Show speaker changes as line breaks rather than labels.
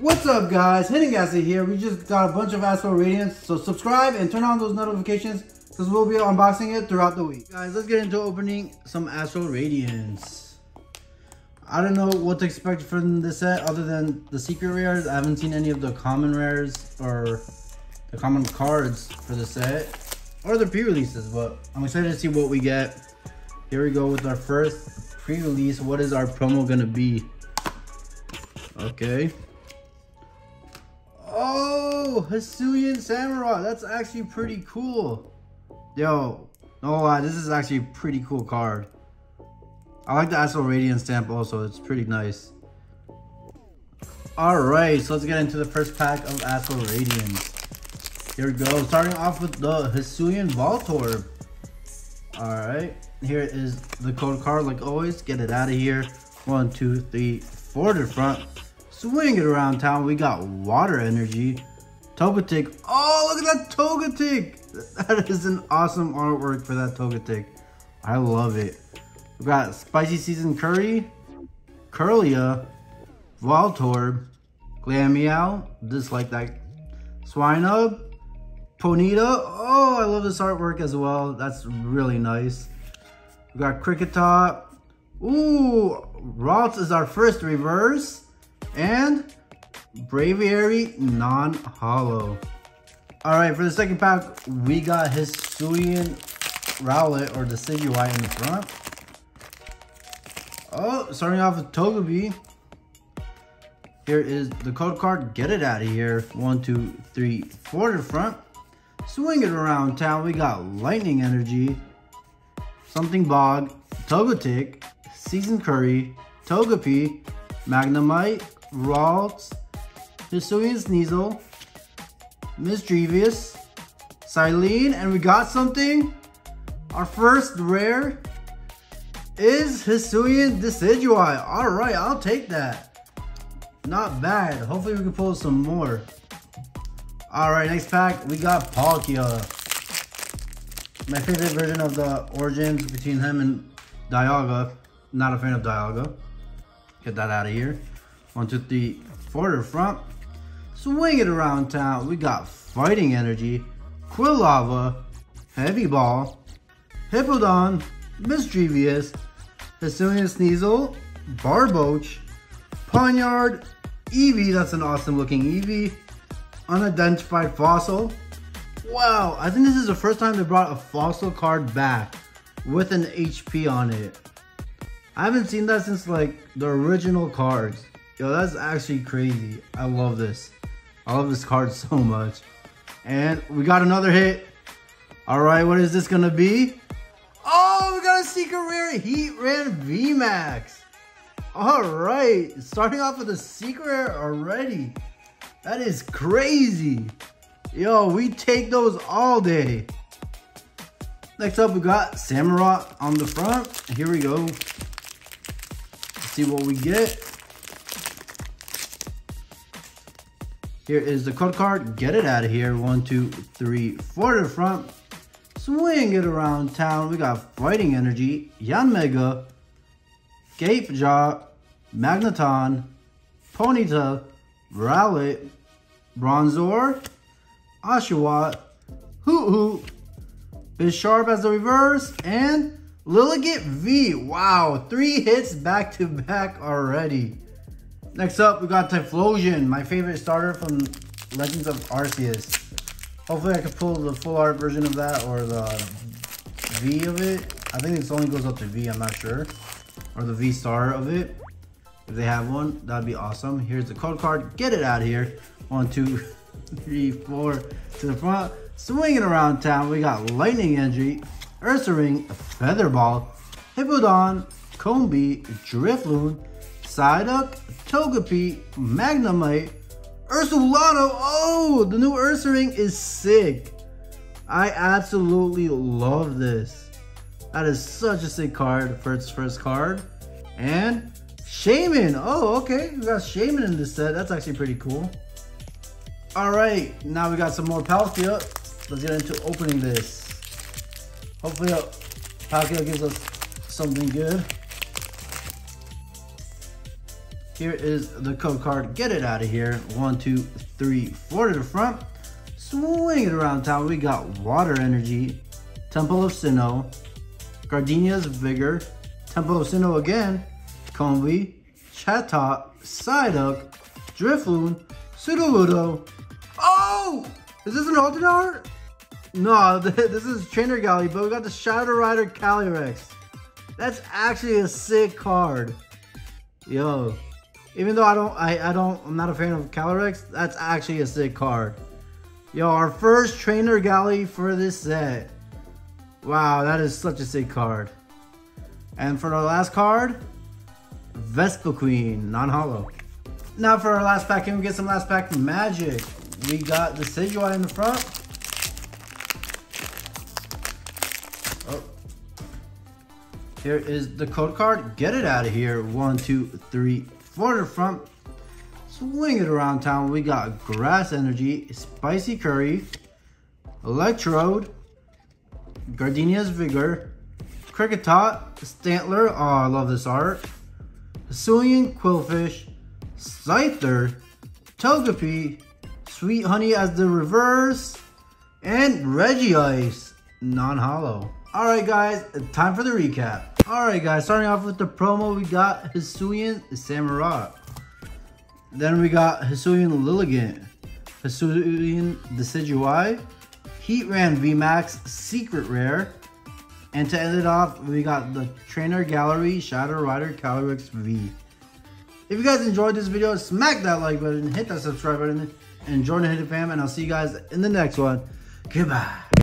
What's up guys, Hidden Gastly here. We just got a bunch of Astral Radiance, so subscribe and turn on those notifications because we'll be unboxing it throughout the week. Guys, let's get into opening some Astral Radiance. I don't know what to expect from this set other than the secret rares. I haven't seen any of the common rares or the common cards for the set or the pre-releases, but I'm excited to see what we get. Here we go with our first pre-release. What is our promo gonna be? Okay. Oh, Hisuian Samurott. That's actually pretty cool. Yo, no lie, this is actually a pretty cool card. I like the Astral Radiance stamp also. It's pretty nice. Alright, so let's get into the first pack of Astral Radiance. Here we go. Starting off with the Hisuian Voltorb. Alright, here is the code card like always. Get it out of here. One, two, three, four to the front. Swing it around town. We got Water Energy. Togetic. Oh, look at that Togetic. That is an awesome artwork for that Togetic. I love it. We got Spicy Season Curry. Kirlia. Voltorb. Glameow. Dislike that. Swinub. Ponyta. Oh, I love this artwork as well. That's really nice. We got Kricketot. Ooh, Ralts is our first reverse. And Braviary non-holo. Alright, for the second pack, we got Hisuian Rowlet or the Decidueye in the front. Oh, starting off with Togepi. Here is the code card. Get it out of here. One, two, three, four to the front. Swing it around town. We got Lightning Energy, Something Bog, Togetic, Season Curry, Togepi, Magnemite, Ralts, Hisuian Sneasel, Misdreavus, Silene, and we got something. Our first rare is Hisuian Decidueye. Alright, I'll take that. Not bad. Hopefully we can pull some more. Alright, next pack, we got Palkia. My favorite version of the origins between him and Dialga. Not a fan of Dialga. Get that out of here. One, two, three, four to the front. Swing it around town. We got Fighting Energy, Quilava, Heavy Ball, Hippowdon, Misdreavus, Hisuian Sneasel, Barboach, Pawniard, Eevee, that's an awesome looking Eevee, Unidentified Fossil. Wow, I think this is the first time they brought a fossil card back with an HP on it. I haven't seen that since like the original cards. Yo, that's actually crazy. I love this. I love this card so much. And we got another hit. All right, what is this gonna be? Oh, we got a secret rare Heatran VMAX. All right, starting off with a secret rare already. That is crazy. Yo, we take those all day. Next up, we got Samurott on the front. Here we go. Let's see what we get. Here is the code card. Get it out of here. One, two, three, four to the front. Swing it around town. We got Fighting Energy, Yanmega, Gape Jaw, Magneton, Ponyta, Rowlet, Bronzor, Oshawott, Hoothoot, Bisharp as the reverse, and Lilligant V. Wow, three hits back to back already. Next up, we got Typhlosion, my favorite starter from Legends of Arceus. Hopefully I can pull the full art version of that or the V of it. I think this only goes up to V, I'm not sure. Or the V star of it. If they have one, that'd be awesome. Here's the code card. Get it out of here. One, two, three, four to the front. Swinging around town, we got Lightning Energy, Ursaring, Featherball, Hippowdon, Combee, Drifloon, Psyduck, Togepi, Magnemite, Ursaluna. Oh, the new Ursaring is sick. I absolutely love this. That is such a sick card for its first card. And Shaymin. Oh, okay. We got Shaymin in this set. That's actually pretty cool. All right, now we got some more Palkia. Let's get into opening this. Hopefully Palkia gives us something good. Here is the code card. Get it out of here. One, two, three, four to the front. Swing it around town. We got Water Energy, Temple of Sinnoh, Gardenia's Vigor, Temple of Sinnoh again, Combee, Chatot, Psyduck, Drifloon, Sudowoodo. Oh! Is this an alternate art? No, this is Trainer Gallery, but we got the Shadow Rider Calyrex. That's actually a sick card. Yo. Even though I don't I, I don't I'm not a fan of Calyrex, that's actually a sick card. Yo, our first Trainer Gallery for this set. Wow, that is such a sick card. And for our last card, Vespiquen, non-holo. Now for our last pack, can we get some last pack magic? We got the Decidueye in the front. Oh. Here is the code card. Get it out of here. One, two, three, four to the front. Swing it around town. We got Grass Energy, Spicy Curry, Electrode, Gardenia's Vigor, Kricketot, Stantler. Oh, I love this art. Hisuian Qwilfish, Scyther, Togepi, Sweet Honey as the reverse, and Regice, non-holo. Alright guys, time for the recap. Alright guys, starting off with the promo, we got Hisuian Samurott. Then we got Hisuian Lilligant, Hisuian Decidueye, Heatran VMAX Secret Rare, and to end it off, we got the Trainer Gallery Shadow Rider Calyrex V. If you guys enjoyed this video, smack that like button, hit that subscribe button, and join the Hidden Fam, and I'll see you guys in the next one. Goodbye.